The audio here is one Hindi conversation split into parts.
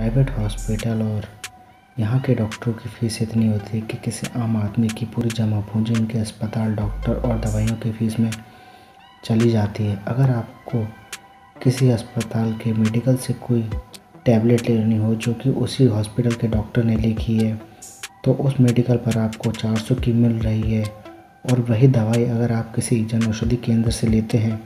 प्राइवेट हॉस्पिटल और यहाँ के डॉक्टरों की फ़ीस इतनी होती है कि किसी आम आदमी की पूरी जमा पूंजी उनके अस्पताल, डॉक्टर और दवाइयों की फ़ीस में चली जाती है। अगर आपको किसी अस्पताल के मेडिकल से कोई टैबलेट लेनी हो जो कि उसी हॉस्पिटल के डॉक्टर ने लिखी है तो उस मेडिकल पर आपको 400 की मिल रही है और वही दवाई अगर आप किसी जन औषधि केंद्र से लेते हैं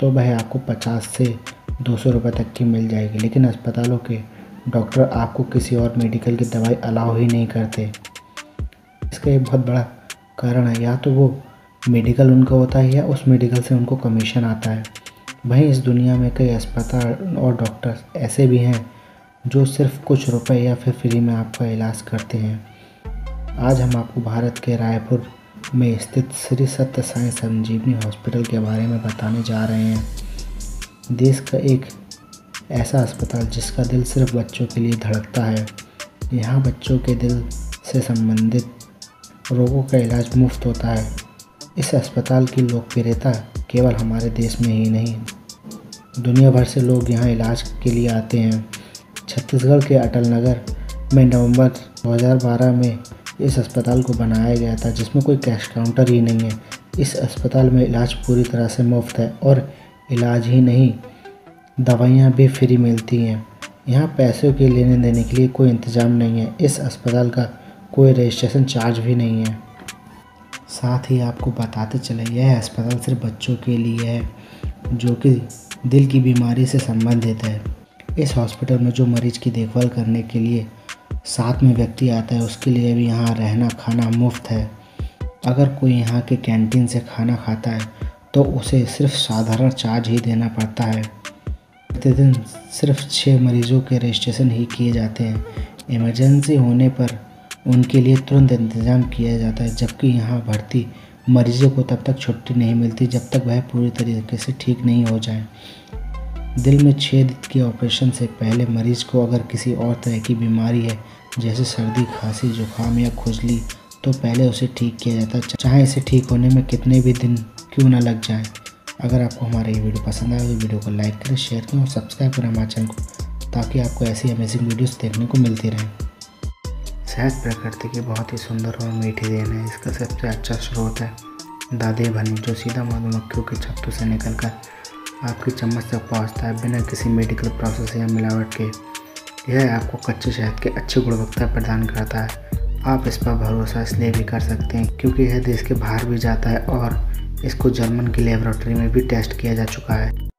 तो वह आपको 50 से दो सौ रुपये तक की मिल जाएगी। लेकिन अस्पतालों के डॉक्टर आपको किसी और मेडिकल की दवाई अलाउ ही नहीं करते। इसका एक बहुत बड़ा कारण है, या तो वो मेडिकल उनका होता है या उस मेडिकल से उनको कमीशन आता है। वहीं इस दुनिया में कई अस्पताल और डॉक्टर्स ऐसे भी हैं जो सिर्फ़ कुछ रुपए या फिर फ्री में आपका इलाज करते हैं। आज हम आपको भारत के रायपुर में स्थित श्री सत्य साई संजीवनी हॉस्पिटल के बारे में बताने जा रहे हैं। देश का एक ऐसा अस्पताल जिसका दिल सिर्फ़ बच्चों के लिए धड़कता है, यहाँ बच्चों के दिल से संबंधित रोगों का इलाज मुफ़्त होता है। इस अस्पताल की लोकप्रियता केवल हमारे देश में ही नहीं, दुनिया भर से लोग यहाँ इलाज के लिए आते हैं। छत्तीसगढ़ के अटल नगर में नवंबर 2012 में इस अस्पताल को बनाया गया था, जिसमें कोई कैश काउंटर ही नहीं है। इस अस्पताल में इलाज पूरी तरह से मुफ़्त है और इलाज ही नहीं दवाइयाँ भी फ्री मिलती हैं। यहाँ पैसों के लेने देने के लिए कोई इंतज़ाम नहीं है। इस अस्पताल का कोई रजिस्ट्रेशन चार्ज भी नहीं है। साथ ही आपको बताते चले, यह अस्पताल सिर्फ़ बच्चों के लिए है, जो कि दिल की बीमारी से संबंधित है। इस हॉस्पिटल में जो मरीज़ की देखभाल करने के लिए साथ में व्यक्ति आता है, उसके लिए भी यहाँ रहना खाना मुफ़्त है। अगर कोई यहाँ के कैंटीन से खाना खाता है तो उसे सिर्फ़ साधारण चार्ज ही देना पड़ता है। प्रतिदिन सिर्फ़ छः मरीजों के रजिस्ट्रेशन ही किए जाते हैं। इमरजेंसी होने पर उनके लिए तुरंत इंतज़ाम किया जाता है, जबकि यहाँ भर्ती मरीजों को तब तक छुट्टी नहीं मिलती जब तक वह पूरी तरीके से ठीक नहीं हो जाए। दिल में छेद के ऑपरेशन से पहले मरीज़ को अगर किसी और तरह की बीमारी है, जैसे सर्दी, खांसी, जुकाम या खुजली तो पहले उसे ठीक किया जाता है, चाहे इसे ठीक होने में कितने भी दिन क्यों ना लग जाए। अगर आपको हमारा ये वीडियो पसंद आए तो वीडियो को लाइक करें शेयर करें और सब्सक्राइब करें हमारे चैनल को, ताकि आपको ऐसी अमेजिंग वीडियोस देखने को मिलती रहें। शहद प्रकृति की बहुत ही सुंदर और मीठी देन है। इसका सबसे अच्छा स्रोत है दादे भनी जो सीधा मधुमक्खियों के छत्तों से निकलकर आपकी चम्मच तक पहुँचता है बिना किसी मेडिकल प्रोसेस या मिलावट के। यह आपको कच्चे शहद के अच्छी गुणवत्ता प्रदान करता है। आप इस पर भरोसा इसलिए भी कर सकते हैं क्योंकि यह देश के बाहर भी जाता है और इसको जर्मन की लेबोरेटरी में भी टेस्ट किया जा चुका है।